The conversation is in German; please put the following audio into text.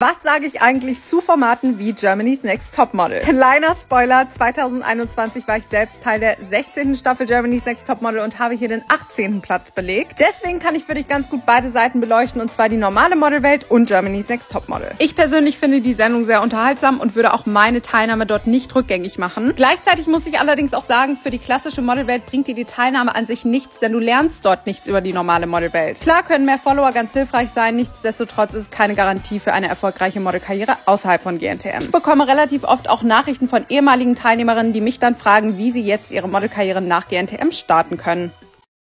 Was sage ich eigentlich zu Formaten wie Germany's Next Topmodel? Kleiner Spoiler, 2021 war ich selbst Teil der 16. Staffel Germany's Next Topmodel und habe hier den 18. Platz belegt. Deswegen kann ich für dich ganz gut beide Seiten beleuchten und zwar die normale Modelwelt und Germany's Next Topmodel. Ich persönlich finde die Sendung sehr unterhaltsam und würde auch meine Teilnahme dort nicht rückgängig machen. Gleichzeitig muss ich allerdings auch sagen, für die klassische Modelwelt bringt dir die Teilnahme an sich nichts, denn du lernst dort nichts über die normale Modelwelt. Klar können mehr Follower ganz hilfreich sein, nichtsdestotrotz ist es keine Garantie für eine Erfolg erfolgreiche Modelkarriere außerhalb von GNTM. Ich bekomme relativ oft auch Nachrichten von ehemaligen Teilnehmerinnen, die mich dann fragen, wie sie jetzt ihre Modelkarriere nach GNTM starten können.